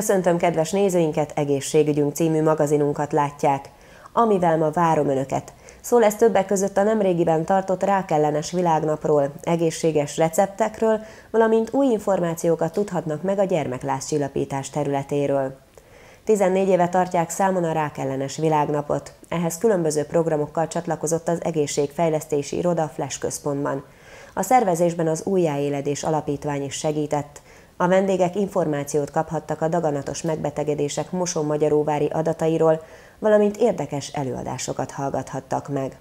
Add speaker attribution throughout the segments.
Speaker 1: Köszöntöm kedves nézőinket, egészségügyünk című magazinunkat látják. Amivel ma várom Önöket. Szó lesz többek között a nemrégiben tartott rákellenes világnapról, egészséges receptekről, valamint új információkat tudhatnak meg a gyermeklászcsillapítás területéről. 14 éve tartják számon a rákellenes világnapot. Ehhez különböző programokkal csatlakozott az Egészségfejlesztési Iroda Flash központban. A szervezésben az Újjáéledés Alapítvány is segített. A vendégek információt kaphattak a daganatos megbetegedések Moson-Magyaróvári adatairól, valamint érdekes előadásokat hallgathattak meg.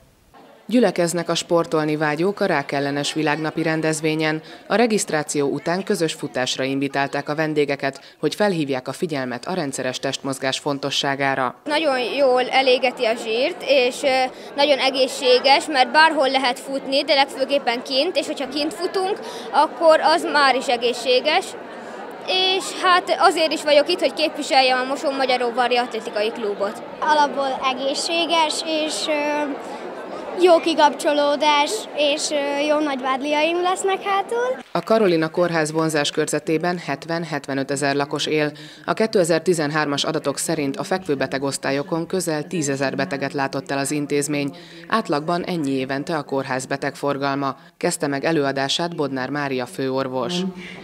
Speaker 2: Gyülekeznek a sportolni vágyók a rákellenes világnapi rendezvényen. A regisztráció után közös futásra invitálták a vendégeket, hogy felhívják a figyelmet a rendszeres testmozgás fontosságára.
Speaker 3: Nagyon jól elégeti a zsírt, és nagyon egészséges, mert bárhol lehet futni, de legfőképpen kint, és hogyha kint futunk, akkor az már is egészséges, és hát azért is vagyok itt, hogy képviseljem a Moson Magyaróvári Atletikai Klubot.
Speaker 4: Alapból egészséges, és jó kikapcsolódás, és jó nagy vádliaim lesznek hátul.
Speaker 2: A Karolina Kórház vonzás körzetében 70-75 ezer lakos él. A 2013-as adatok szerint a fekvőbeteg osztályokon közel 10 ezer beteget látott el az intézmény. Átlagban ennyi évente a kórház betegforgalma. Kezdte meg előadását Bodnár Mária főorvos.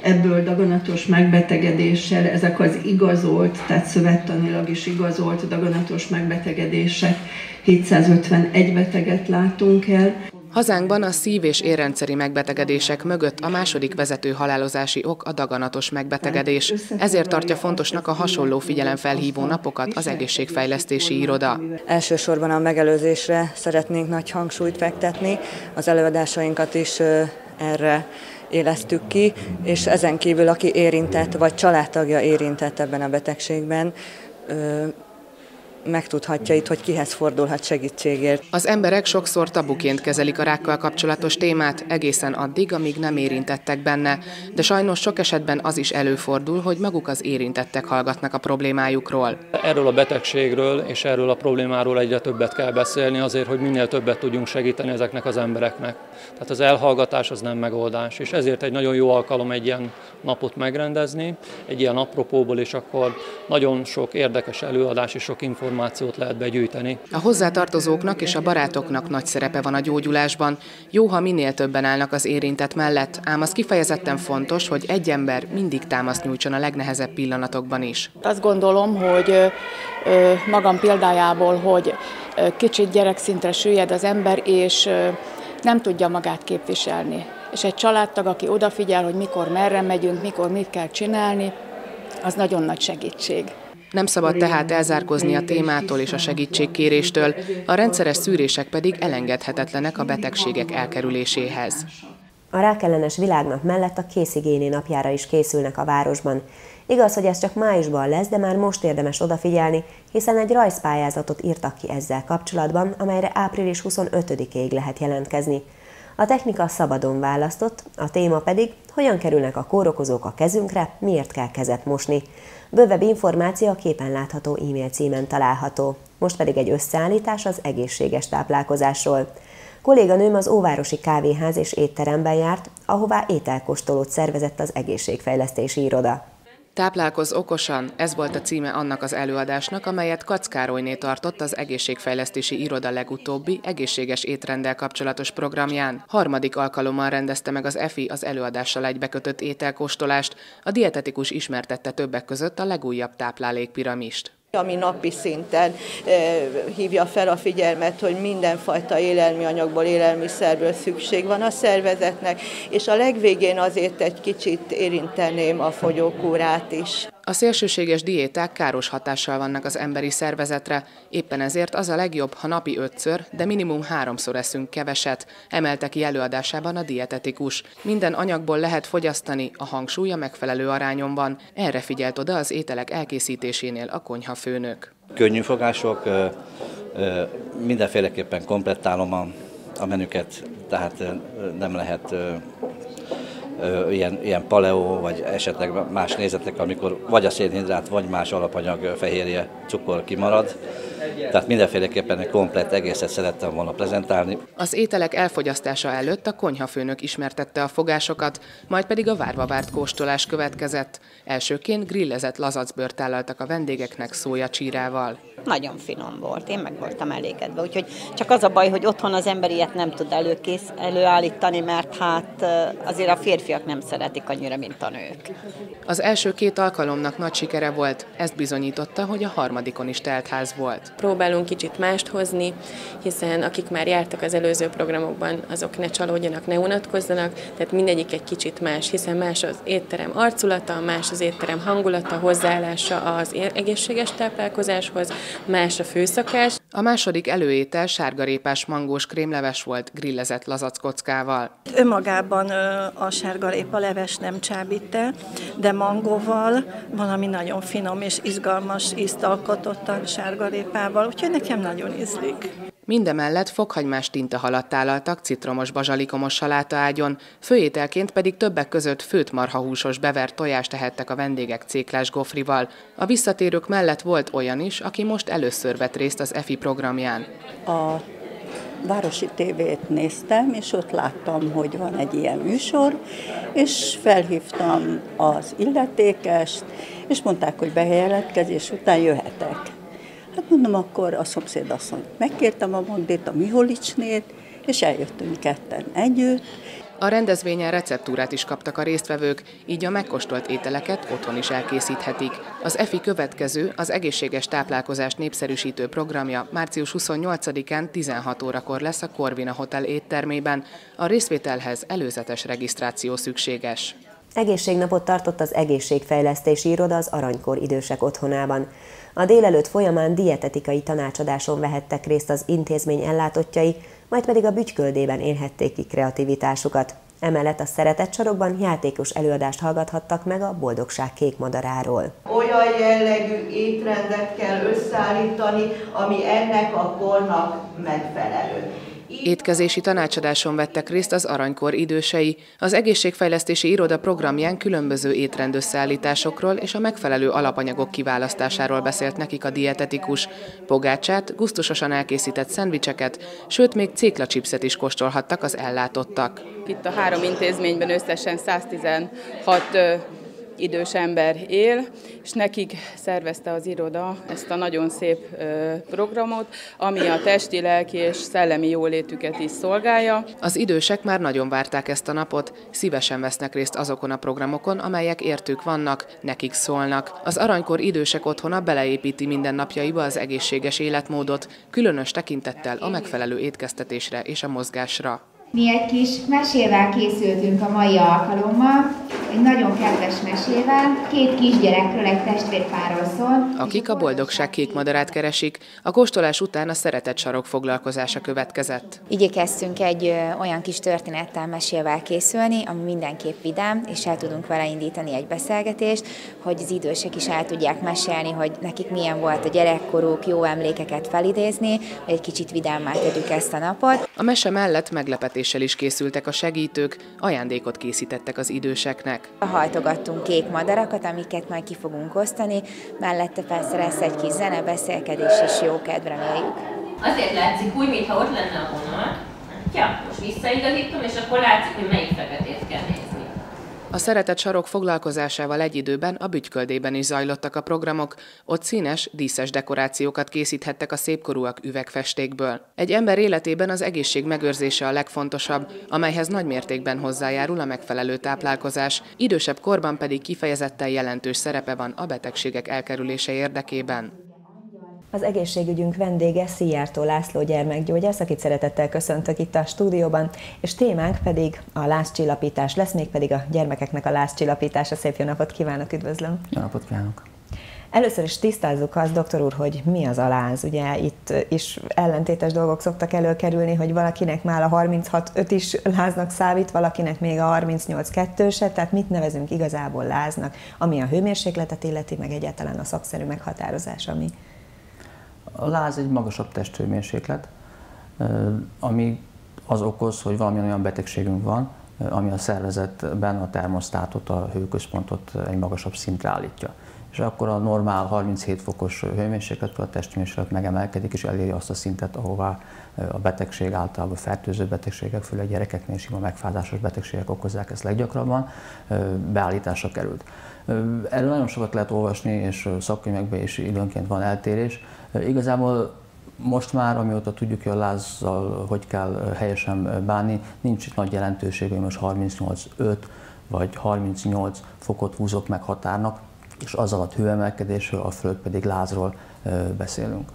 Speaker 5: Ebből daganatos megbetegedéssel ezek az igazolt, tehát szövettanilag is igazolt daganatos megbetegedések 751 beteget látunk el.
Speaker 2: Hazánkban a szív- és érrendszeri megbetegedések mögött a második vezető halálozási ok a daganatos megbetegedés. Ezért tartja fontosnak a hasonló figyelemfelhívó napokat az egészségfejlesztési iroda.
Speaker 6: Elsősorban a megelőzésre szeretnénk nagy hangsúlyt fektetni, az előadásainkat is erre élesztük ki, és ezen kívül, aki érintett, vagy családtagja érintett ebben a betegségben, megtudhatja itt, hogy kihez fordulhat segítségért.
Speaker 2: Az emberek sokszor tabuként kezelik a rákkal kapcsolatos témát, egészen addig, amíg nem érintettek benne. De sajnos sok esetben az is előfordul, hogy maguk az érintettek hallgatnak a problémájukról.
Speaker 7: Erről a betegségről és erről a problémáról egyre többet kell beszélni azért, hogy minél többet tudjunk segíteni ezeknek az embereknek. Tehát az elhallgatás az nem megoldás, és ezért egy nagyon jó alkalom egy ilyen napot megrendezni, egy ilyen apropóból, és akkor nagyon sok érdekes előadás és sok információ információt lehet begyűjteni.
Speaker 2: A hozzátartozóknak és a barátoknak nagy szerepe van a gyógyulásban. Jó, ha minél többen állnak az érintett mellett, ám az kifejezetten fontos, hogy egy ember mindig támaszt nyújtson a legnehezebb pillanatokban is.
Speaker 8: Azt gondolom, hogy magam példájából, hogy kicsit gyerekszintre süllyed az ember, és nem tudja magát képviselni. És egy családtag, aki odafigyel, hogy mikor merre megyünk, mikor mit kell csinálni, az nagyon nagy segítség.
Speaker 2: Nem szabad tehát elzárkozni a témától és a segítségkéréstől, a rendszeres szűrések pedig elengedhetetlenek a betegségek elkerüléséhez.
Speaker 1: A rákellenes világnap mellett a készigéni napjára is készülnek a városban. Igaz, hogy ez csak májusban lesz, de már most érdemes odafigyelni, hiszen egy rajzpályázatot írtak ki ezzel kapcsolatban, amelyre április 25-ig lehet jelentkezni. A technika szabadon választott, a téma pedig, hogyan kerülnek a kórokozók a kezünkre, miért kell kezet mosni. Bővebb információ a képen látható e-mail címen található. Most pedig egy összeállítás az egészséges táplálkozásról. Kolléganőm az Óvárosi Kávéház és étteremben járt, ahová ételkostolót szervezett az egészségfejlesztési iroda.
Speaker 2: Táplálkoz okosan, ez volt a címe annak az előadásnak, amelyet Kackárolyné tartott az Egészségfejlesztési Iroda legutóbbi egészséges étrenddel kapcsolatos programján. Harmadik alkalommal rendezte meg az EFI az előadással egybekötött ételkóstolást, a dietetikus ismertette többek között a legújabb táplálékpiramist
Speaker 9: ami napi szinten hívja fel a figyelmet, hogy mindenfajta élelmi anyagból, élelmiszerből szükség van a szervezetnek, és a legvégén azért egy kicsit érinteném a fogyókúrát is.
Speaker 2: A szélsőséges diéták káros hatással vannak az emberi szervezetre, éppen ezért az a legjobb, ha napi ötször, de minimum háromszor eszünk keveset, emelte ki előadásában a dietetikus. Minden anyagból lehet fogyasztani, a hangsúlya megfelelő arányon van, erre figyelt oda az ételek elkészítésénél a konyhafőnök.
Speaker 10: Könnyű fogások, mindenféleképpen komplettálom a menüket, tehát nem lehet ilyen, ilyen paleo, vagy esetleg más nézetek, amikor vagy a szénhidrát, vagy más alapanyag, fehérje, cukor kimarad. Tehát mindenféleképpen egy komplet egészet szerettem volna prezentálni.
Speaker 2: Az ételek elfogyasztása előtt a konyhafőnök ismertette a fogásokat, majd pedig a várva várt kóstolás következett. Elsőként grillezett lazacbőrt tálaltak a vendégeknek szója csírával.
Speaker 11: Nagyon finom volt, én meg voltam elégedve. Úgyhogy csak az a baj, hogy otthon az ember ilyet nem tud előkész, előállítani, mert hát azért a férfiak nem szeretik annyira, mint a nők.
Speaker 2: Az első két alkalomnak nagy sikere volt, ezt bizonyította, hogy a harmadikon is teltház volt.
Speaker 12: Próbálunk kicsit mást hozni, hiszen akik már jártak az előző programokban, azok ne csalódjanak, ne unatkozzanak, tehát mindegyik egy kicsit más, hiszen más az étterem arculata, más az étterem hangulata, hozzáállása az egészséges táplálkozáshoz, más a főszakás.
Speaker 2: A második előétel sárgarépás mangós krémleves volt grillezett lazackockával.
Speaker 13: Önmagában a sárgarépa leves nem csábíte, de mangóval valami nagyon finom és izgalmas ízt alkotott a sárgarépával, úgyhogy nekem nagyon ízlik.
Speaker 2: Mindemellett fokhagymás tintahalat tálaltak citromos bazsalikomos salátaágyon, főételként pedig többek között főt marhahúsos bevert tojást tehettek a vendégek céklás gofrival. A visszatérők mellett volt olyan is, aki most először vett részt az EFI programján.
Speaker 14: A Városi tévét néztem, és ott láttam, hogy van egy ilyen műsor, és felhívtam az illetékest, és mondták, hogy bejelentkezés után jöhetek. Hát mondom, akkor a szomszéd azt mondta, megkértem a Mondét, a Miholicsnét, és eljöttünk ketten együtt,
Speaker 2: a rendezvényen receptúrát is kaptak a résztvevők, így a megkóstolt ételeket otthon is elkészíthetik. Az EFI következő, az egészséges táplálkozást népszerűsítő programja március 28-án 16 órakor lesz a Corvina Hotel éttermében. A részvételhez előzetes regisztráció szükséges.
Speaker 1: Egészségnapot tartott az egészségfejlesztési iroda az Aranykor idősek otthonában. A délelőtt folyamán dietetikai tanácsadáson vehettek részt az intézmény ellátottjai, majd pedig a bütyköldében élhették ki kreativitásukat. Emellett a szeretett sarokban játékos előadást hallgathattak meg a boldogság kék madaráról.
Speaker 9: Olyan jellegű étrendet kell összeállítani, ami ennek a kornak megfelelő.
Speaker 2: Étkezési tanácsadáson vettek részt az Aranykor idősei. Az egészségfejlesztési iroda programján különböző étrendösszeállításokról és a megfelelő alapanyagok kiválasztásáról beszélt nekik a dietetikus. Pogácsát, gusztusosan elkészített szendvicseket, sőt még céklacsipszet is kóstolhattak az ellátottak.
Speaker 15: Itt a három intézményben összesen 116 idős ember él, és nekik szervezte az iroda ezt a nagyon szép programot, ami a testi, lelki és szellemi jólétüket is szolgálja.
Speaker 2: Az idősek már nagyon várták ezt a napot, szívesen vesznek részt azokon a programokon, amelyek értük vannak, nekik szólnak. Az Aranykor idősek otthona beleépíti mindennapjaiba az egészséges életmódot, különös tekintettel a megfelelő étkeztetésre és a mozgásra.
Speaker 16: Mi egy kis mesével készültünk a mai alkalommal, egy nagyon kedves mesével, két kisgyerekről, egy testvérpárról szól.
Speaker 2: Akik a boldogság kék madarát keresik, a kóstolás után a szeretett sarok foglalkozása következett.
Speaker 16: Igyekeztünk egy ö, olyan kis történettel mesével készülni, ami mindenképp vidám, és el tudunk vele indítani egy beszélgetést, hogy az idősek is el tudják mesélni, hogy nekik milyen volt a gyerekkoruk, jó emlékeket felidézni, hogy egy kicsit vidámmá tegyük ezt a napot.
Speaker 2: A mese mellett meglepetéssel is készültek a segítők, ajándékot készítettek az időseknek.
Speaker 16: Hajtogattunk kék madarakat, amiket majd ki fogunk osztani, mellette persze lesz egy kis zene, beszélkedés és jó kedv reméljük.
Speaker 17: Azért látszik úgy, mintha ott lenne a vonal. Ja, most visszaigazítom, és akkor látszik, hogy melyik feketét kell nézni.
Speaker 2: A szeretett sarok foglalkozásával egy időben a bütyköldében is zajlottak a programok, ott színes, díszes dekorációkat készíthettek a szépkorúak üvegfestékből. Egy ember életében az egészség megőrzése a legfontosabb, amelyhez nagy mértékben hozzájárul a megfelelő táplálkozás, idősebb korban pedig kifejezetten jelentős szerepe van a betegségek elkerülése érdekében.
Speaker 1: Az egészségügyünk vendége Szijjártó László gyermekgyógyász, akit szeretettel köszöntök itt a stúdióban, és témánk pedig a lázcsillapítás lesz, mégpedig a gyermekeknek a lázcsillapítása. Szép jó napot kívánok, üdvözlöm!
Speaker 18: Jó napot kívánok!
Speaker 1: Először is tisztázzuk azt, doktor úr, hogy mi az a láz. Ugye itt is ellentétes dolgok szoktak előkerülni, hogy valakinek már a 36-5 is láznak számít, valakinek még a 38-2 se, tehát mit nevezünk igazából láznak, ami a hőmérsékletet illeti, meg egyáltalán a szakszerű meghatározás, ami
Speaker 18: a láz egy magasabb testhőmérséklet, ami az okoz, hogy valamilyen olyan betegségünk van, ami a szervezetben a termosztátot, a hőközpontot egy magasabb szintre állítja. és akkor a normál 37 fokos hőmérsékletről a testhőmérséklet megemelkedik, és eléri azt a szintet, ahová a betegség általában fertőző betegségek, főleg gyerekeknél sima megfázásos betegségek okozzák ezt leggyakrabban, beállításra került. Erről nagyon sokat lehet olvasni, és szakkönyvekben is időnként van eltérés. Igazából most már, amióta tudjuk, hogy a lázzal hogy kell helyesen bánni, nincs itt nagy jelentőség, hogy most 38,5 vagy 38 fokot húzok meg határnak, és az alatt hőemelkedésről, a fölött pedig lázról beszélünk.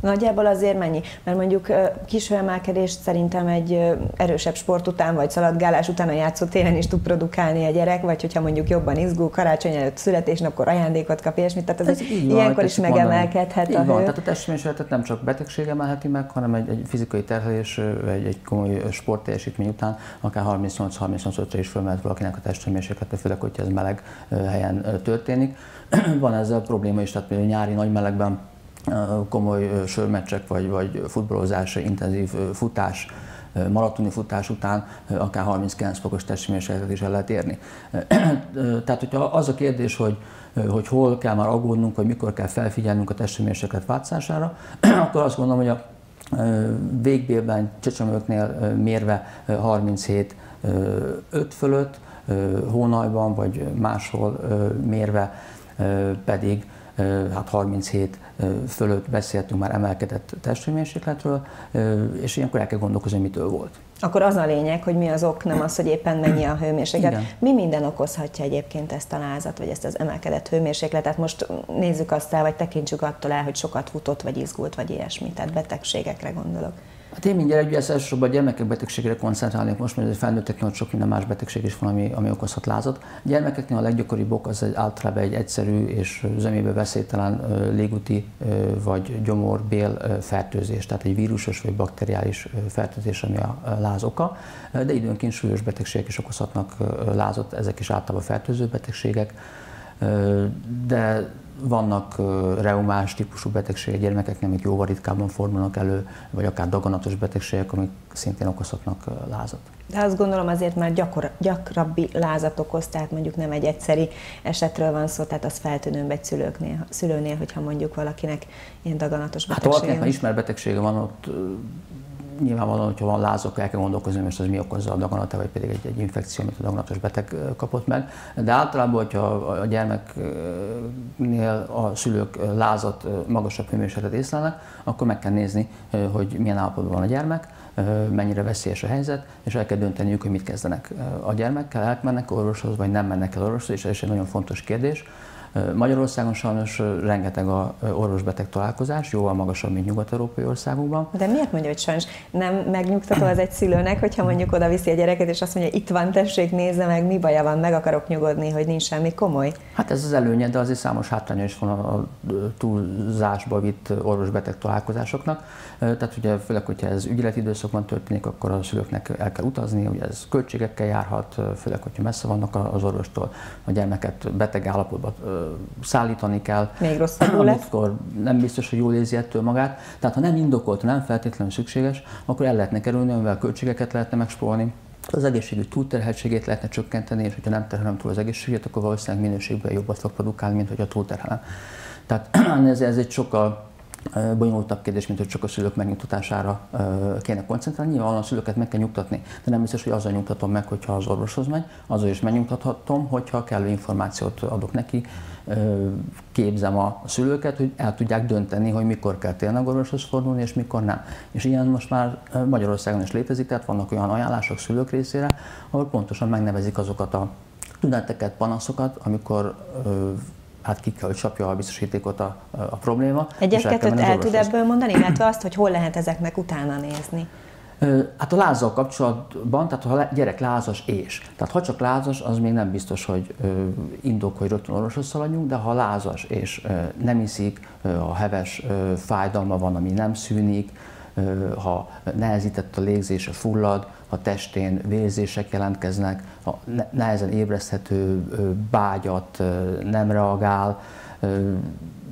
Speaker 19: Nagyjából azért mennyi? Mert mondjuk kis hőemelkedést szerintem egy erősebb sport után, vagy szaladgálás után a játszó téren is tud produkálni a gyerek, vagy hogyha mondjuk jobban izgul, karácsony előtt születésnapkor ajándékot kap, ilyesmit, tehát ez, ez ilyenkor van, is megemelkedhet
Speaker 18: mondani. a hő. Van, tehát a testhőmérsékletet nem csak betegség emelheti meg, hanem egy, egy fizikai terhelés, egy, egy komoly sportteljesítmény után akár 38-38-re is fölmehet valakinek a testhőmérséklete, főleg, hogyha ez meleg helyen történik. van ezzel probléma is, tehát például nyári nagy melegben komoly sörmeccsek vagy, vagy futballozás, intenzív futás, maratoni futás után akár 39 fokos testhőmérsékletet is el lehet érni. Tehát, hogyha az a kérdés, hogy, hogy hol kell már aggódnunk, vagy mikor kell felfigyelnünk a testhőmérséklet változására, akkor azt gondolom, hogy a végbélben csecsemőknél mérve 37 5 fölött, hónajban vagy máshol mérve pedig hát 37 fölött beszéltünk már emelkedett testhőmérsékletről, és ilyenkor el kell gondolkozni, mitől volt.
Speaker 19: Akkor az a lényeg, hogy mi az ok, nem az, hogy éppen mennyi a hőmérséklet. Igen. Mi minden okozhatja egyébként ezt a lázat, vagy ezt az emelkedett hőmérsékletet? Most nézzük azt el, vagy tekintsük attól el, hogy sokat futott, vagy izgult, vagy ilyesmi, tehát betegségekre gondolok.
Speaker 18: Hát én mindjárt ugye elsősorban a gyermekek betegségére koncentrálnék most, a felnőtteknél ott sok minden más betegség is van, ami, ami okozhat lázat. A gyermekeknél a leggyakoribb ok az egy, általában egy egyszerű és zömébe veszélytelen légúti vagy gyomor-bél fertőzés, tehát egy vírusos vagy bakteriális fertőzés, ami a láz oka, de időnként súlyos betegségek is okozhatnak lázot, ezek is általában fertőző betegségek, de vannak reumás típusú betegségek gyermekeknél, amik jóval ritkábban fordulnak elő, vagy akár daganatos betegségek, amik szintén okozhatnak lázat.
Speaker 19: De azt gondolom azért már gyakor, gyakrabbi lázat okoz, tehát mondjuk nem egy egyszeri esetről van szó, tehát az feltűnőbb egy szülőknél, szülőnél, hogyha mondjuk valakinek ilyen daganatos betegsége.
Speaker 18: Hát ha valakinek ismer betegsége van, ott nyilvánvalóan, hogyha van lázok, el kell gondolkozni, hogy az mi okozza a daganata, vagy pedig egy, egy infekció, amit a daganatos beteg kapott meg. De általában, hogyha a gyermeknél a szülők lázat, magasabb hőmérsékletet észlelnek, akkor meg kell nézni, hogy milyen állapotban van a gyermek, mennyire veszélyes a helyzet, és el kell dönteniük, hogy mit kezdenek a gyermekkel, elmennek orvoshoz, vagy nem mennek el orvoshoz, és ez is egy nagyon fontos kérdés. Magyarországon sajnos rengeteg a orvosbeteg találkozás, jóval magasabb, mint nyugat-európai országokban.
Speaker 19: De miért mondja, hogy sajnos nem megnyugtató az egy szülőnek, hogyha mondjuk oda viszi a gyereket, és azt mondja, itt van, tessék, nézze meg, mi baja van, meg akarok nyugodni, hogy nincs semmi komoly?
Speaker 18: Hát ez az előnye, de azért számos hátránya is van a túlzásba vitt orvosbeteg találkozásoknak. Tehát ugye főleg, hogyha ez ügyeleti időszakban történik, akkor a szülőknek el kell utazni, ugye ez költségekkel járhat, főleg, hogyha messze vannak az orvostól, a gyermeket beteg állapotban szállítani kell.
Speaker 19: Még rosszabbul lesz. Akkor
Speaker 18: nem biztos, hogy jól érzi ettől magát. Tehát ha nem indokolt, nem feltétlenül szükséges, akkor el lehetne kerülni, amivel költségeket lehetne megspórolni, az egészségügy túlterheltségét lehetne csökkenteni, és hogyha nem terhelem túl az egészségét, akkor valószínűleg minőségben jobbat fog produkálni, mint hogyha túlterhelem. Tehát ez, ez egy sokkal bonyolultabb kérdés, mint hogy csak a szülők megnyugtatására kéne koncentrálni. Nyilván a szülőket meg kell nyugtatni, de nem biztos, hogy azzal nyugtatom meg, hogyha az orvoshoz megy, azzal is megnyugtathatom, hogyha kellő információt adok neki, képzem a szülőket, hogy el tudják dönteni, hogy mikor kell tényleg orvoshoz fordulni, és mikor nem. És ilyen most már Magyarországon is létezik, tehát vannak olyan ajánlások szülők részére, ahol pontosan megnevezik azokat a tüneteket, panaszokat, amikor hát ki kell, hogy csapja a biztosítékot a, a probléma.
Speaker 19: Egyet-kettőt el, el tud ebből mondani, illetve azt, hogy hol lehet ezeknek utána nézni?
Speaker 18: Hát a lázzal kapcsolatban, tehát ha a gyerek lázas és. Tehát ha csak lázas, az még nem biztos, hogy indok, hogy rögtön orvoshoz szaladjunk, de ha lázas és nem iszik, a heves fájdalma van, ami nem szűnik, ha nehezített a légzése, fullad, ha testén vérzések jelentkeznek, ha nehezen ébreszthető bágyat nem reagál,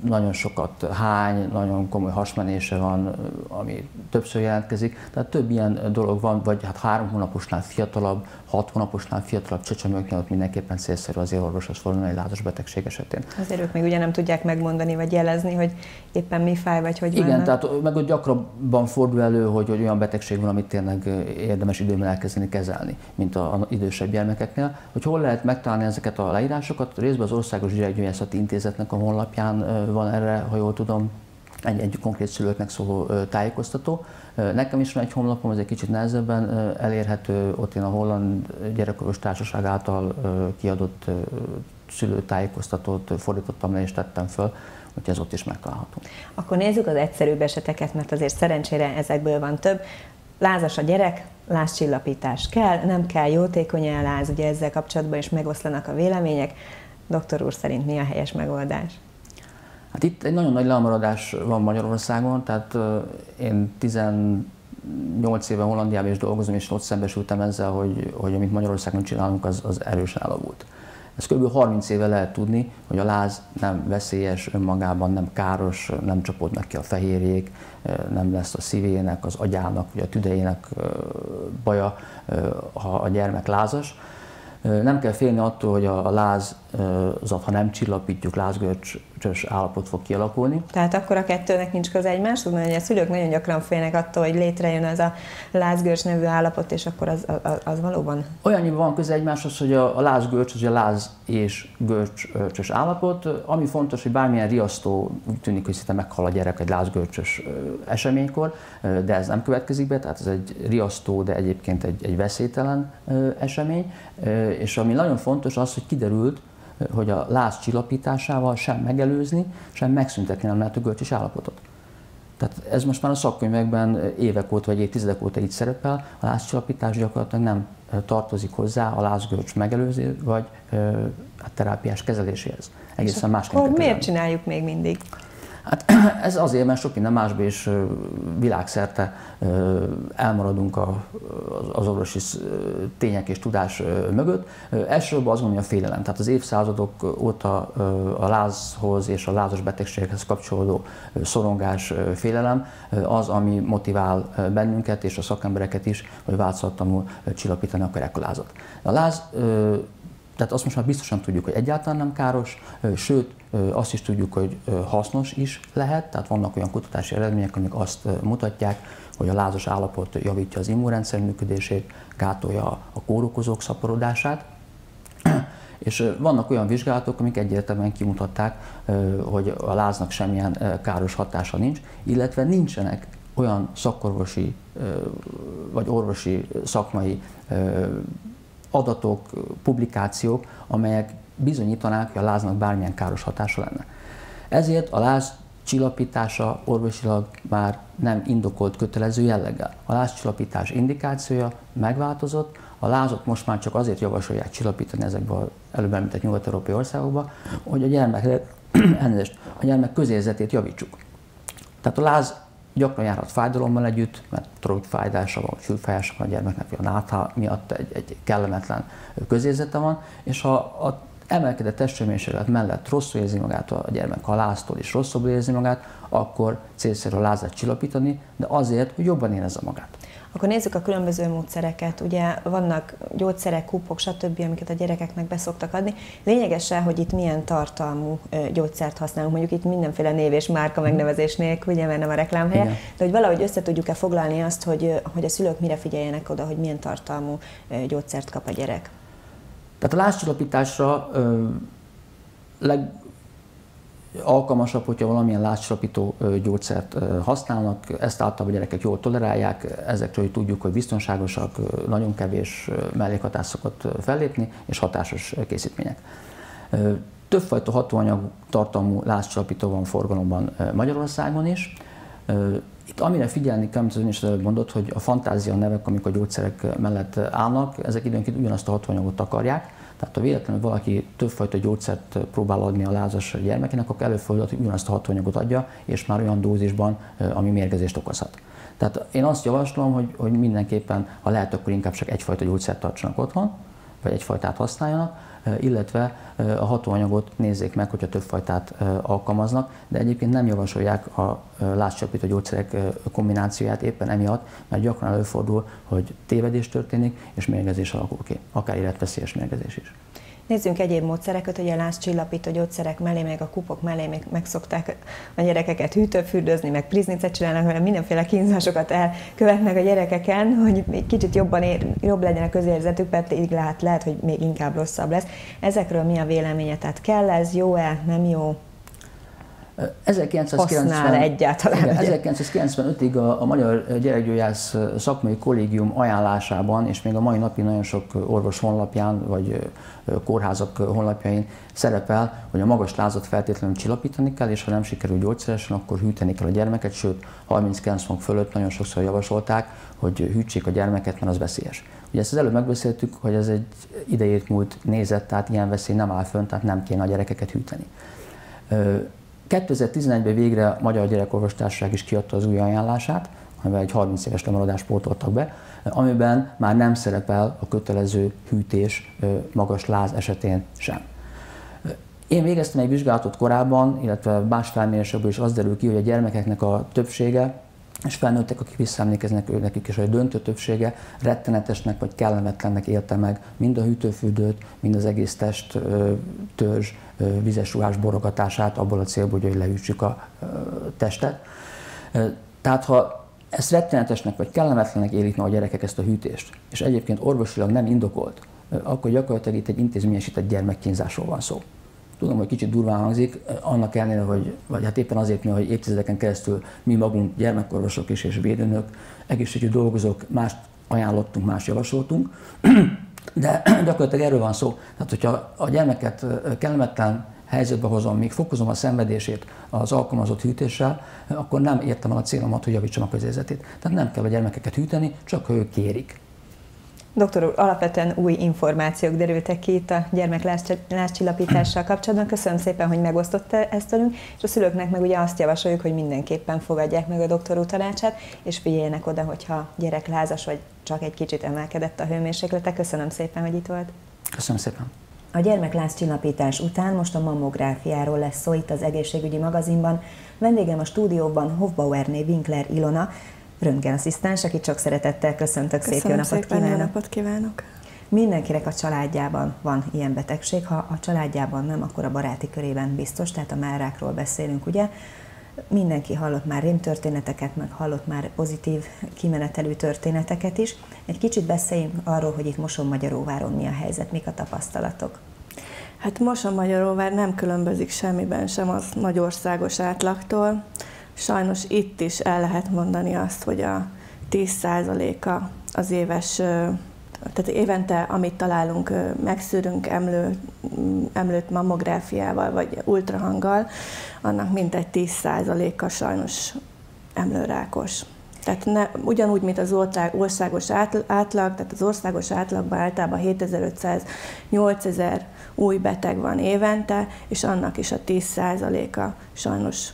Speaker 18: nagyon sokat hány, nagyon komoly hasmenése van, ami többször jelentkezik. Tehát több ilyen dolog van, vagy hát három hónaposnál fiatalabb, hat hónaposnál fiatalabb csecsemőknél ott mindenképpen célszerű az orvoshoz fordulni egy lázas betegség esetén.
Speaker 19: Azért ők még ugye nem tudják megmondani, vagy jelezni, hogy éppen mi fáj, vagy hogy
Speaker 18: Igen,
Speaker 19: vannak.
Speaker 18: tehát meg ott gyakrabban fordul elő, hogy, hogy olyan betegség van, amit tényleg érdemes időben elkezdeni kezelni, mint a, a idősebb gyermekeknél. Hogy hol lehet megtalálni ezeket a leírásokat? Részben az Országos Gyerekgyógyászati Intézetnek a honlapján van erre, ha jól tudom, egy, egy konkrét szülőknek szóló tájékoztató. Nekem is van egy honlapom, ez egy kicsit nehezebben elérhető, ott én a Holland Gyerekkoros Társaság által kiadott szülőtájékoztatót fordítottam le és tettem föl, úgyhogy ez ott is megtalálható.
Speaker 19: Akkor nézzük az egyszerűbb eseteket, mert azért szerencsére ezekből van több. Lázas a gyerek, lázcsillapítás kell, nem kell jótékony elláz, ugye ezzel kapcsolatban is megoszlanak a vélemények. Doktor úr szerint mi a helyes megoldás?
Speaker 18: Hát itt egy nagyon nagy lemaradás van Magyarországon, tehát én 18 éve Hollandiában is dolgozom, és ott szembesültem ezzel, hogy, hogy amit Magyarországon csinálunk, az, az erősen elavult. Ez kb. 30 éve lehet tudni, hogy a láz nem veszélyes önmagában, nem káros, nem csapódnak ki a fehérjék, nem lesz a szívének, az agyának, vagy a tüdejének baja, ha a gyermek lázas. Nem kell félni attól, hogy a lázat, ha nem csillapítjuk, lázgörcsös állapot fog kialakulni.
Speaker 19: Tehát akkor a kettőnek nincs köze egymáshoz, mert a szülők nagyon gyakran félnek attól, hogy létrejön ez a lázgörcs nevű állapot, és akkor az, az, az valóban?
Speaker 18: Olyan van köze egymáshoz, hogy a, a lázgörcs az a láz és görcsös állapot. Ami fontos, hogy bármilyen riasztó, úgy tűnik, hogy szinte meghal a gyerek egy lázgörcsös eseménykor, de ez nem következik be, tehát ez egy riasztó, de egyébként egy, egy veszélytelen esemény és ami nagyon fontos az, hogy kiderült, hogy a láz csillapításával sem megelőzni, sem megszüntetni nem lehet a görcsös állapotot. Tehát ez most már a szakkönyvekben évek óta vagy évtizedek óta így szerepel, a lázcsillapítás gyakorlatilag nem tartozik hozzá a lázgörcs megelőző vagy a terápiás kezeléséhez. Egészen másként.
Speaker 19: Akkor miért csináljuk még mindig?
Speaker 18: Hát ez azért, mert sok minden másban is világszerte elmaradunk az orvosi tények és tudás mögött. Elsősorban az, ami a félelem. Tehát az évszázadok óta a lázhoz és a lázas betegséghez kapcsolódó szorongás, félelem az, ami motivál bennünket és a szakembereket is, hogy változatlanul csillapítani akarják a lázat. A láz tehát azt most már biztosan tudjuk, hogy egyáltalán nem káros, sőt, azt is tudjuk, hogy hasznos is lehet, tehát vannak olyan kutatási eredmények, amik azt mutatják, hogy a lázas állapot javítja az immunrendszer működését, gátolja a kórokozók szaporodását, és vannak olyan vizsgálatok, amik egyértelműen kimutatták, hogy a láznak semmilyen káros hatása nincs, illetve nincsenek olyan szakorvosi vagy orvosi szakmai adatok, publikációk, amelyek bizonyítanák, hogy a láznak bármilyen káros hatása lenne. Ezért a láz csillapítása orvosilag már nem indokolt kötelező jelleggel. A lázcsillapítás indikációja megváltozott, a lázot most már csak azért javasolják csillapítani ezekben az előbb említett nyugat-európai országokban, hogy a gyermek, a gyermek közérzetét javítsuk. Tehát a láz gyakran járhat fájdalommal együtt, mert fájdása van, fülfájása van a gyermeknek, vagy a nátha miatt egy, egy kellemetlen közérzete van, és ha a emelkedett testhőmérséklet mellett rosszul érzi magát a gyermek, ha láztól is rosszabbul érzi magát, akkor célszerű a lázát csillapítani, de azért, hogy jobban érezze magát.
Speaker 19: Akkor nézzük a különböző módszereket. Ugye vannak gyógyszerek, kupok, stb., amiket a gyerekeknek beszoktak adni. Lényegesen, hogy itt milyen tartalmú gyógyszert használunk, mondjuk itt mindenféle név és márka megnevezés nélkül, ugye, mert nem a reklámhelye, Igen. de hogy valahogy össze tudjuk-e foglalni azt, hogy, hogy a szülők mire figyeljenek oda, hogy milyen tartalmú gyógyszert kap a gyerek.
Speaker 18: Tehát a lázcsillapításra leg, alkalmasabb, hogyha valamilyen lázcsapító gyógyszert használnak, ezt általában a gyerekek jól tolerálják, ezekről tudjuk, hogy biztonságosak, nagyon kevés mellékhatás szokott fellépni, és hatásos készítmények. Többfajta hatóanyag tartalmú lázcsapító van forgalomban Magyarországon is. Itt amire figyelni kell, amit ön is mondott, hogy a fantázia nevek, amik a gyógyszerek mellett állnak, ezek időnként ugyanazt a hatóanyagot akarják, tehát ha véletlenül valaki többfajta gyógyszert próbál adni a lázas gyermekének, akkor előfordul, hogy ugyanazt a hatóanyagot adja, és már olyan dózisban, ami mérgezést okozhat. Tehát én azt javaslom, hogy, hogy mindenképpen, ha lehet, akkor inkább csak egyfajta gyógyszert tartsanak otthon, vagy egyfajtát használjanak, illetve a hatóanyagot nézzék meg, hogyha több fajtát alkalmaznak, de egyébként nem javasolják a lázcsapító gyógyszerek kombinációját éppen emiatt, mert gyakran előfordul, hogy tévedés történik, és mérgezés alakul ki, akár életveszélyes mérgezés is.
Speaker 19: Nézzünk egyéb módszereket, hogy a lázcsillapító gyógyszerek mellé, meg a kupok mellé még megszokták a gyerekeket hűtőfürdőzni, meg priznicet csinálnak, mert mindenféle kínzásokat elkövetnek a gyerekeken, hogy kicsit jobban ér, jobb legyen a közérzetük, mert így lehet, lehet, hogy még inkább rosszabb lesz. Ezekről mi a véleménye? Tehát kell ez, jó-e, nem jó? 1990, egyáltalán.
Speaker 18: 1995-ig a, a Magyar Gyerekgyógyász Szakmai Kollégium ajánlásában, és még a mai napig nagyon sok orvos honlapján, vagy kórházak honlapjain szerepel, hogy a magas lázat feltétlenül csillapítani kell, és ha nem sikerül gyógyszeresen, akkor hűteni kell a gyermeket, sőt 39 fok fölött nagyon sokszor javasolták, hogy hűtsék a gyermeket, mert az veszélyes. Ugye ezt az előbb megbeszéltük, hogy ez egy idejét múlt nézet, tehát ilyen veszély nem áll fönn, tehát nem kéne a gyerekeket hűteni. 2011-ben végre a Magyar Gyerekorvostársaság is kiadta az új ajánlását, amivel egy 30 éves lemaradást pótoltak be, amiben már nem szerepel a kötelező hűtés magas láz esetén sem. Én végeztem egy vizsgálatot korábban, illetve más felmérésekből is az derül ki, hogy a gyermekeknek a többsége, és felnőttek, akik visszaemlékeznek ő nekik, és a döntő többsége rettenetesnek vagy kellemetlennek élte meg mind a hűtőfürdőt, mind az egész test törzs vizes ruhás borogatását abból a célból, hogy leütsük a testet. Tehát ha ezt rettenetesnek vagy kellemetlenek élik meg a gyerekek ezt a hűtést, és egyébként orvosilag nem indokolt, akkor gyakorlatilag itt egy intézményesített gyermekkínzásról van szó. Tudom, hogy kicsit durván hangzik, annak ellenére, hogy, vagy hát éppen azért, mert hogy évtizedeken keresztül mi magunk gyermekorvosok is és védőnök, egészségügyi dolgozók, mást ajánlottunk, más javasoltunk, de gyakorlatilag erről van szó. Tehát, hogyha a gyermeket kellemetlen helyzetbe hozom, még fokozom a szenvedését az alkalmazott hűtéssel, akkor nem értem el a célomat, hogy javítsam a közérzetét. Tehát nem kell a gyermekeket hűteni, csak ha ők kérik.
Speaker 19: Doktor úr, alapvetően új információk derültek ki itt a gyermek lázcsillapítással kapcsolatban. Köszönöm szépen, hogy megosztotta ezt velünk, és a szülőknek meg ugye azt javasoljuk, hogy mindenképpen fogadják meg a doktor úr tanácsát, és figyeljenek oda, hogyha gyerek lázas, vagy csak egy kicsit emelkedett a hőmérséklete. Köszönöm szépen, hogy itt volt.
Speaker 18: Köszönöm szépen.
Speaker 1: A gyermekláz csillapítás után most a mammográfiáról lesz szó itt az egészségügyi magazinban. Vendégem a stúdióban Hofbauerné Winkler Ilona, röntgenasszisztens, akit csak szeretettel köszöntök.
Speaker 20: Köszönöm
Speaker 1: szép jó napot
Speaker 20: szépen,
Speaker 1: kívánok.
Speaker 20: Jó napot kívánok.
Speaker 1: Mindenkinek a családjában van ilyen betegség, ha a családjában nem, akkor a baráti körében biztos, tehát a márákról beszélünk, ugye? Mindenki hallott már rémtörténeteket, meg hallott már pozitív kimenetelű történeteket is. Egy kicsit beszéljünk arról, hogy itt Moson Magyaróváron mi a helyzet, mik a tapasztalatok.
Speaker 20: Hát Moson Magyaróvár nem különbözik semmiben sem az nagyországos átlagtól. Sajnos itt is el lehet mondani azt, hogy a 10%-a az éves, tehát évente, amit találunk, megszűrünk emlő, emlőt mammográfiával vagy ultrahanggal, annak mintegy 10%-a sajnos emlőrákos. Tehát ne, ugyanúgy, mint az országos átlag, tehát az országos átlagban általában 7500-8000 új beteg van évente, és annak is a 10%-a sajnos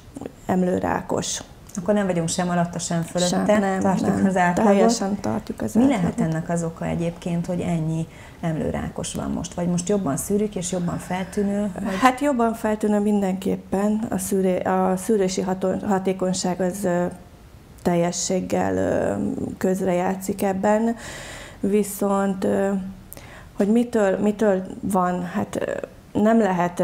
Speaker 20: emlőrákos.
Speaker 1: Akkor nem vagyunk sem alatta, sem fölötte,
Speaker 20: sem, nem,
Speaker 1: tartjuk
Speaker 20: nem.
Speaker 1: az átlagot.
Speaker 20: Teljesen tartjuk az
Speaker 1: Mi
Speaker 20: átlagot.
Speaker 1: lehet ennek az oka egyébként, hogy ennyi emlőrákos van most? Vagy most jobban szűrjük és jobban feltűnő? Vagy...
Speaker 20: Hát jobban feltűnő mindenképpen. A, szűré, a szűrési hatékonyság az teljességgel közrejátszik ebben. Viszont, hogy mitől, mitől van, hát nem lehet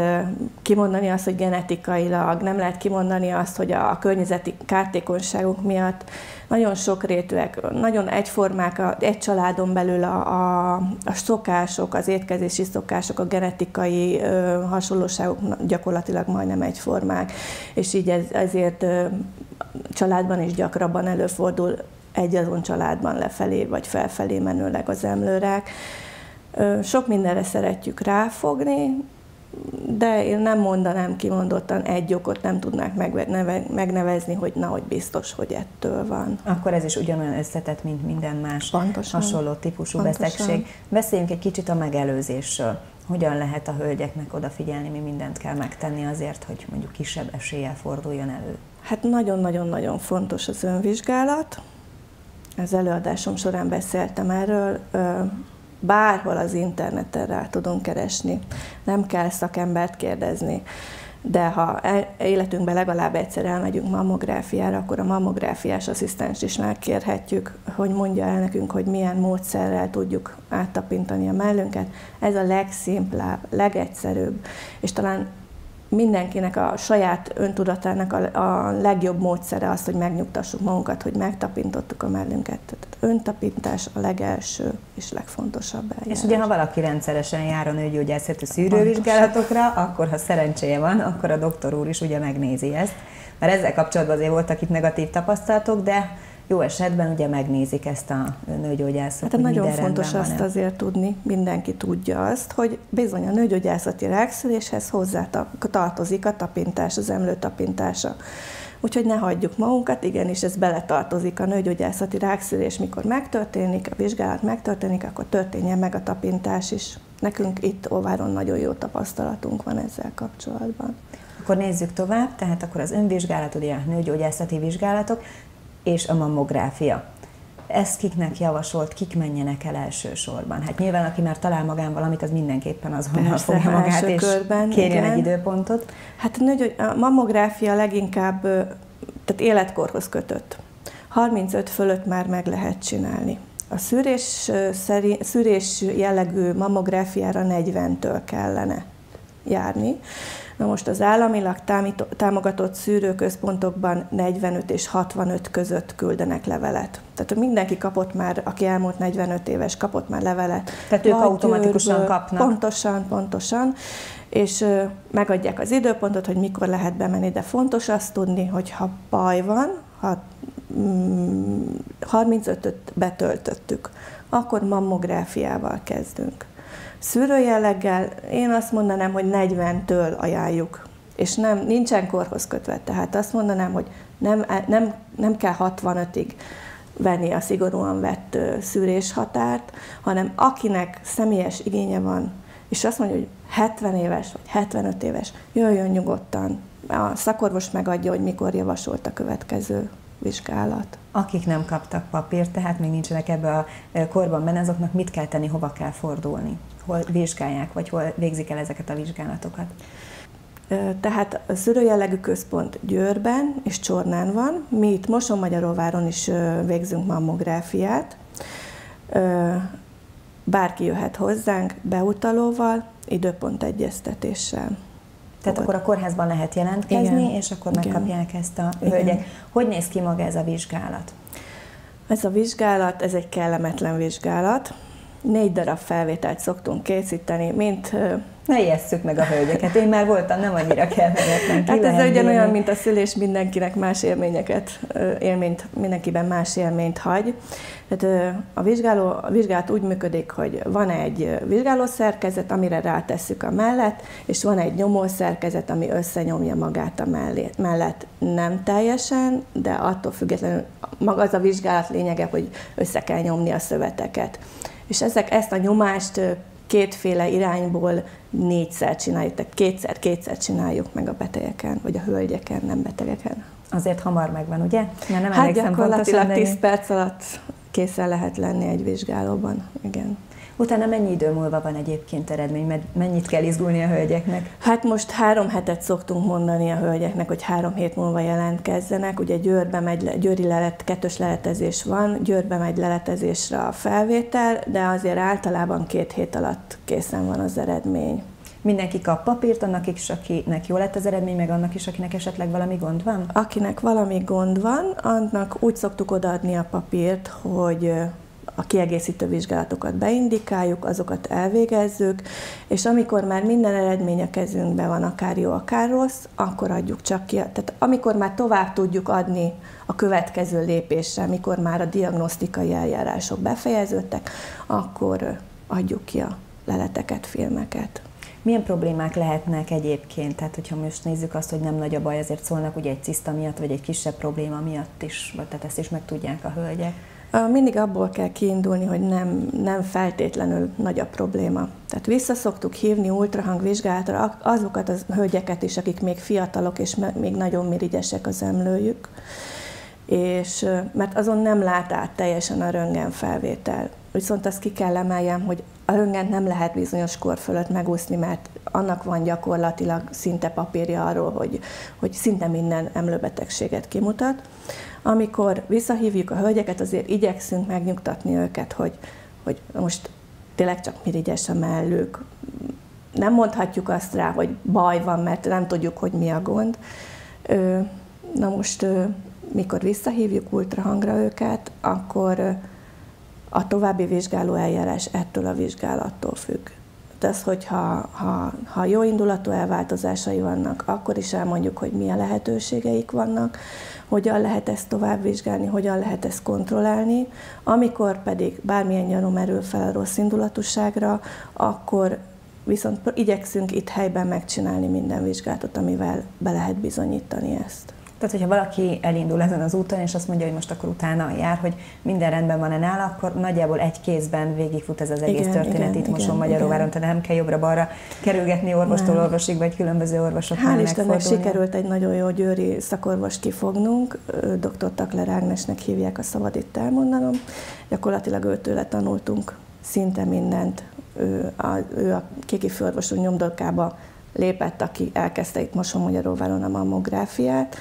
Speaker 20: kimondani azt, hogy genetikailag, nem lehet kimondani azt, hogy a környezeti kártékonyságunk miatt nagyon sokrétűek, nagyon egyformák, egy családon belül a, a, a szokások, az étkezési szokások, a genetikai ö, hasonlóságok gyakorlatilag majdnem egyformák, és így ez, ezért ö, családban is gyakrabban előfordul egy azon családban lefelé vagy felfelé menőleg az emlőrák. Sok mindenre szeretjük ráfogni, de én nem mondanám kimondottan egy okot, nem tudnák megnevezni, hogy na, hogy biztos, hogy ettől van.
Speaker 1: Akkor ez is ugyanolyan összetett, mint minden más
Speaker 20: Pontosan.
Speaker 1: hasonló típusú
Speaker 20: Pontosan.
Speaker 1: betegség. Beszéljünk egy kicsit a megelőzésről. Hogyan lehet a hölgyeknek odafigyelni, mi mindent kell megtenni azért, hogy mondjuk kisebb eséllyel forduljon elő?
Speaker 20: Hát nagyon-nagyon-nagyon fontos az önvizsgálat. Az előadásom során beszéltem erről. Bárhol az interneten rá tudunk keresni. Nem kell szakembert kérdezni. De ha életünkben legalább egyszer elmegyünk mammográfiára, akkor a mammográfiás asszisztens is megkérhetjük, hogy mondja el nekünk, hogy milyen módszerrel tudjuk áttapintani a mellünket. Ez a legszimplább, legegyszerűbb, és talán mindenkinek a saját öntudatának a, a legjobb módszere az, hogy megnyugtassuk magunkat, hogy megtapintottuk a mellünket. Tehát öntapintás a legelső és legfontosabb eljárás.
Speaker 19: És ugye, ha valaki rendszeresen jár a nőgyógyászati szűrővizsgálatokra, akkor ha szerencséje van, akkor a doktor úr is ugye megnézi ezt. Mert ezzel kapcsolatban azért voltak itt negatív tapasztalatok, de jó esetben ugye megnézik ezt a nőgyógyászat.
Speaker 20: Hát nagyon fontos azt van azért tudni, mindenki tudja azt, hogy bizony a nőgyógyászati rákszüléshez hozzá tartozik a tapintás, az emlő tapintása. Úgyhogy ne hagyjuk magunkat, igenis ez beletartozik a nőgyógyászati rákszülés, mikor megtörténik, a vizsgálat megtörténik, akkor történjen meg a tapintás is. Nekünk itt Óváron nagyon jó tapasztalatunk van ezzel kapcsolatban.
Speaker 19: Akkor nézzük tovább, tehát akkor az önvizsgálat, ugye a nőgyógyászati vizsgálatok, és a mammográfia. Ezt kiknek javasolt, kik menjenek el elsősorban? Hát nyilván, aki már talál magán valamit, az mindenképpen az Persze, fogja magát, és körben, kérjen igen. egy időpontot.
Speaker 20: Hát a mammográfia leginkább tehát életkorhoz kötött. 35 fölött már meg lehet csinálni. A szűrés, szűrés jellegű mammográfiára 40-től kellene járni. Na most az államilag támogatott szűrőközpontokban 45 és 65 között küldenek levelet. Tehát mindenki kapott már, aki elmúlt 45 éves, kapott már levelet.
Speaker 19: Tehát ők automatikusan győrből, kapnak.
Speaker 20: Pontosan, pontosan. És megadják az időpontot, hogy mikor lehet bemenni, de fontos azt tudni, hogy ha baj van, ha 35-öt mm, betöltöttük, akkor mammográfiával kezdünk. Szűrőjelleggel én azt mondanám, hogy 40-től ajánljuk, és nem, nincsen korhoz kötve, tehát azt mondanám, hogy nem, nem, nem kell 65-ig venni a szigorúan vett szűréshatárt, hanem akinek személyes igénye van, és azt mondja, hogy 70 éves vagy 75 éves, jöjjön nyugodtan. A szakorvos megadja, hogy mikor javasolt a következő vizsgálat.
Speaker 19: Akik nem kaptak papírt, tehát még nincsenek ebbe a korban benne, azoknak mit kell tenni, hova kell fordulni? hol vizsgálják, vagy hol végzik el ezeket a vizsgálatokat?
Speaker 20: Tehát a szülőjellegű központ Győrben és Csornán van. Mi itt Moson-Magyaróváron is végzünk mammográfiát. Bárki jöhet hozzánk beutalóval, időpont egyeztetéssel.
Speaker 19: Tehát akkor a kórházban lehet jelentkezni, Igen. és akkor megkapják Igen. ezt a hölgyek. Hogy néz ki maga ez a vizsgálat?
Speaker 20: Ez a vizsgálat, ez egy kellemetlen vizsgálat négy darab felvételt szoktunk készíteni, mint
Speaker 19: ne ijesszük meg a hölgyeket. Én már voltam, nem annyira kellemetlen.
Speaker 20: Hát ez ugyanolyan, mint a szülés, mindenkinek más élményeket, élményt, mindenkiben más élményt hagy. Tehát a, vizsgáló, a vizsgálat úgy működik, hogy van egy vizsgálószerkezet, amire rátesszük a mellett, és van egy nyomószerkezet, ami összenyomja magát a mellét, mellett. Nem teljesen, de attól függetlenül maga az a vizsgálat lényege, hogy össze kell nyomni a szöveteket és ezek, ezt a nyomást kétféle irányból négyszer csináljuk, tehát kétszer-kétszer csináljuk meg a betegeken, vagy a hölgyeken, nem betegeken.
Speaker 19: Azért hamar megvan, ugye?
Speaker 20: Mert nem hát gyakorlatilag 10 perc alatt készen lehet lenni egy vizsgálóban, igen.
Speaker 19: Utána mennyi idő múlva van egyébként eredmény? Mennyit kell izgulni a hölgyeknek?
Speaker 20: Hát most három hetet szoktunk mondani a hölgyeknek, hogy három hét múlva jelentkezzenek. Ugye Győrbe megy, Győri lelet, kettős leletezés van, Győrbe megy leletezésre a felvétel, de azért általában két hét alatt készen van az eredmény.
Speaker 19: Mindenki kap papírt, annak is, akinek jó lett az eredmény, meg annak is, akinek esetleg valami gond van?
Speaker 20: Akinek valami gond van, annak úgy szoktuk odaadni a papírt, hogy a kiegészítő vizsgálatokat beindikáljuk, azokat elvégezzük, és amikor már minden eredmény a kezünkben van, akár jó, akár rossz, akkor adjuk csak ki. Tehát amikor már tovább tudjuk adni a következő lépésre, amikor már a diagnosztikai eljárások befejeződtek, akkor adjuk ki a leleteket, filmeket.
Speaker 19: Milyen problémák lehetnek egyébként? Tehát, hogyha most nézzük azt, hogy nem nagy a baj, azért szólnak ugye egy ciszta miatt, vagy egy kisebb probléma miatt is, tehát ezt is meg tudják a hölgyek.
Speaker 20: Mindig abból kell kiindulni, hogy nem, nem feltétlenül nagy a probléma. Tehát vissza szoktuk hívni ultrahangvizsgálatra azokat a hölgyeket is, akik még fiatalok és még nagyon mirigyesek az emlőjük, és mert azon nem lát át teljesen a röntgen felvétel. Viszont azt ki kell emeljem, hogy a röntgent nem lehet bizonyos kor fölött megúszni, mert annak van gyakorlatilag szinte papírja arról, hogy, hogy szinte minden emlőbetegséget kimutat. Amikor visszahívjuk a hölgyeket, azért igyekszünk megnyugtatni őket, hogy, hogy most tényleg csak mirigyes a mellők. Nem mondhatjuk azt rá, hogy baj van, mert nem tudjuk, hogy mi a gond. Na most, mikor visszahívjuk ultrahangra őket, akkor a további vizsgáló eljárás ettől a vizsgálattól függ. De az, hogyha ha, ha jó indulatú elváltozásai vannak, akkor is elmondjuk, hogy milyen lehetőségeik vannak, hogyan lehet ezt tovább vizsgálni, hogyan lehet ezt kontrollálni. Amikor pedig bármilyen gyanú merül fel a rossz indulatúságra, akkor viszont igyekszünk itt helyben megcsinálni minden vizsgálatot, amivel be lehet bizonyítani ezt.
Speaker 19: Tehát, hogyha valaki elindul ezen az úton, és azt mondja, hogy most akkor utána jár, hogy minden rendben van-e nála, akkor nagyjából egy kézben végigfut ez az egész igen, történet igen, itt Moson Magyaróváron, tehát nem kell jobbra-balra kerülgetni orvostól nem. orvosig, vagy különböző orvosoknál
Speaker 20: Hál' Istennek sikerült egy nagyon jó győri szakorvost kifognunk, dr. Takler Ágnesnek hívják a szabad itt elmondanom. Gyakorlatilag őtőle tanultunk szinte mindent. Ő a, ő a Kiki főorvosú nyomdolkába lépett, aki elkezdte itt Moson Magyaróváron a mammográfiát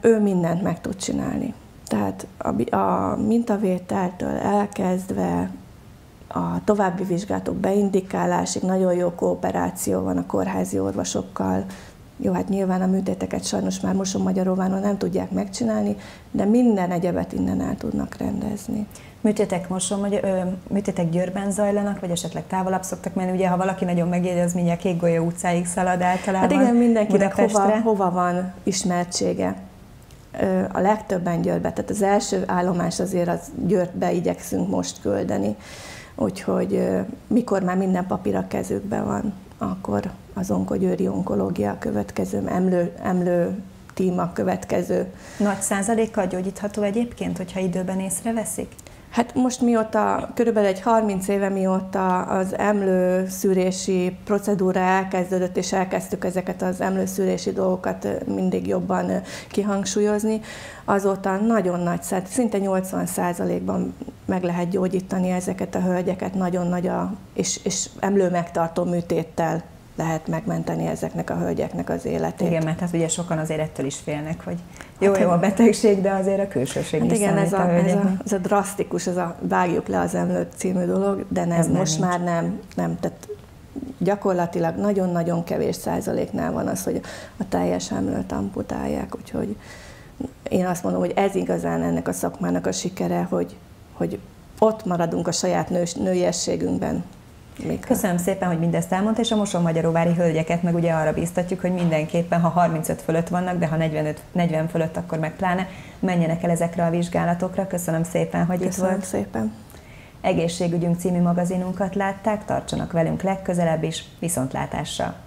Speaker 20: ő mindent meg tud csinálni. Tehát a, a mintavételtől elkezdve a további vizsgálatok beindikálásig nagyon jó kooperáció van a kórházi orvosokkal. Jó, hát nyilván a műtéteket sajnos már Moson Magyaróvánon nem tudják megcsinálni, de minden egyebet innen el tudnak rendezni.
Speaker 19: Műtétek Moson, vagy ö, műtétek Győrben zajlanak, vagy esetleg távolabb szoktak menni? Ugye, ha valaki nagyon megjegye, az mindjárt Kék Golyó utcáig szalad általában
Speaker 20: Hát igen, mindenkinek hova, hova van ismertsége. A legtöbben Győrbe, tehát az első állomás azért az Győrbe igyekszünk most küldeni. Úgyhogy mikor már minden papír a kezükben van, akkor az onkogyőri onkológia a következő, emlő, emlő tím a következő.
Speaker 19: Nagy százalékkal gyógyítható egyébként, hogyha időben észreveszik?
Speaker 20: Hát most mióta, körülbelül egy 30 éve mióta az emlőszűrési procedúra elkezdődött, és elkezdtük ezeket az emlőszűrési dolgokat mindig jobban kihangsúlyozni, azóta nagyon nagy, szinte 80 ban meg lehet gyógyítani ezeket a hölgyeket, nagyon nagy a, és, és emlő megtartó műtéttel lehet megmenteni ezeknek a hölgyeknek az életét.
Speaker 19: Igen, mert hát ugye sokan azért ettől is félnek, hogy jó, hát, jó a betegség, de azért a külsőség
Speaker 20: hát
Speaker 19: is
Speaker 20: igen, ez a, ez, a, ez a drasztikus, ez a vágjuk le az emlőt című dolog, de nem, ez most nem már nem, nem, tehát gyakorlatilag nagyon-nagyon kevés százaléknál van az, hogy a teljes emlőt amputálják, úgyhogy én azt mondom, hogy ez igazán ennek a szakmának a sikere, hogy, hogy ott maradunk a saját nős, nőiességünkben,
Speaker 19: még Köszönöm szépen, hogy mindezt elmondta, és a Moson Magyaróvári hölgyeket meg ugye arra bíztatjuk, hogy mindenképpen, ha 35 fölött vannak, de ha 45, 40 fölött, akkor meg pláne menjenek el ezekre a vizsgálatokra. Köszönöm szépen, hogy
Speaker 20: Köszönöm
Speaker 19: itt volt.
Speaker 20: szépen.
Speaker 19: Egészségügyünk című magazinunkat látták, tartsanak velünk legközelebb is, viszontlátásra!